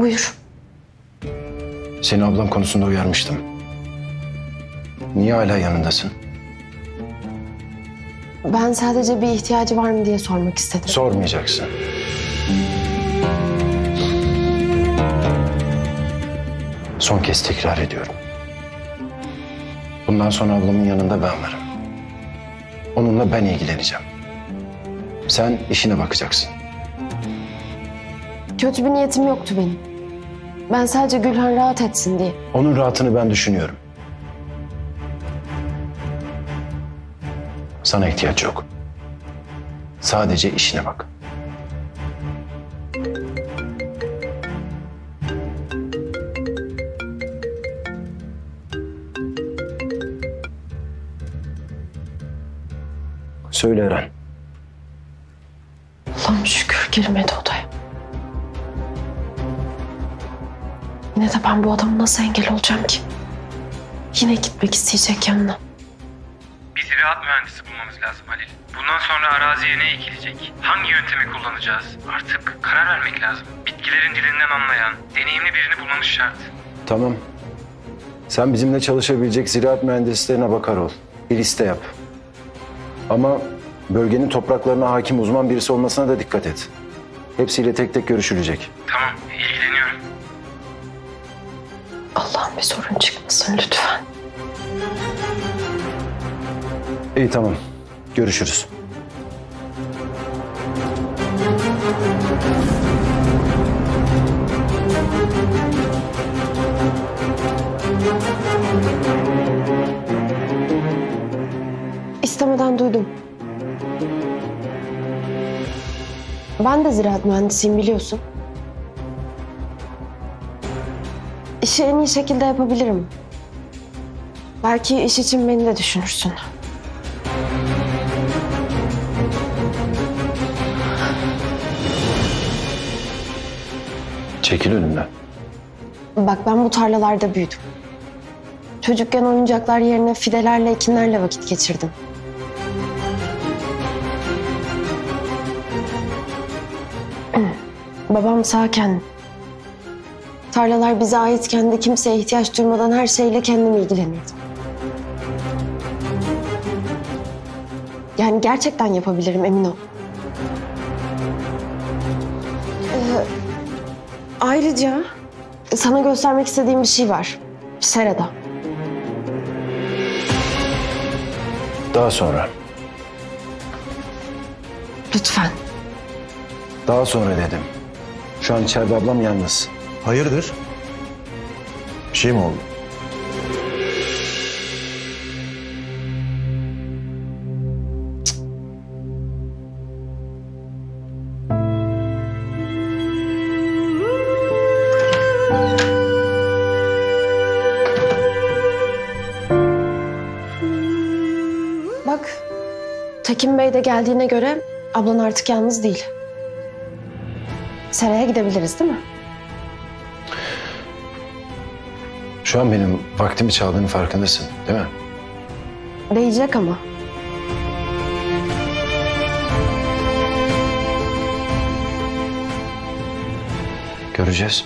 Buyur. Seni ablam konusunda uyarmıştım. Niye hala yanındasın? Ben sadece bir ihtiyacı var mı diye sormak istedim. Sormayacaksın. Son kez tekrar ediyorum. Bundan sonra ablamın yanında ben varım. Onunla ben ilgileneceğim. Sen işine bakacaksın. Kötü bir niyetim yoktu benim. Ben sadece Gülhan rahat etsin diye. Onun rahatını ben düşünüyorum. Sana ihtiyaç yok. Sadece işine bak. Söyle Eren. Allah'ım şükür girmedi odaya. Yine de ben bu adamı nasıl engel olacağım ki? Yine gitmek isteyecek yanına. Bir ziraat mühendisi bulmamız lazım Halil. Bundan sonra araziye ne ekilecek? Hangi yöntemi kullanacağız? Artık karar vermek lazım. Bitkilerin dilinden anlayan, deneyimli birini bulmamız şart. Tamam. Sen bizimle çalışabilecek ziraat mühendislerine bakar ol. Bir liste yap. Ama bölgenin topraklarına hakim uzman birisi olmasına da dikkat et. Hepsiyle tek tek görüşülecek. Tamam, ilgileniyorum. Allah'ım bir sorun çıkmasın lütfen. İyi tamam. Görüşürüz. İstemeden duydum. Ben de ziraat mühendisiyim biliyorsun. İşi en iyi şekilde yapabilirim. Belki iş için beni de düşünürsün. Çekil önümden. Bak ben bu tarlalarda büyüdüm. Çocukken oyuncaklar yerine fidelerle, ekinlerle vakit geçirdim. Babam sağken, tarlalar bize aitken de kimseye ihtiyaç duymadan her şeyle kendim ilgilenirdim. Yani gerçekten yapabilirim emin ol. Ee, ayrıca sana göstermek istediğim bir şey var. Serada. Daha sonra. Lütfen. Daha sonra dedim. Şu an içeride ablam yalnız. Hayırdır? Bir şey mi oldu? Bak, Tekin Bey de geldiğine göre ablan artık yalnız değil. Seraya gidebiliriz değil mi? Şu an benim vaktimi çaldığının farkındasın değil mi? Değecek ama. Göreceğiz.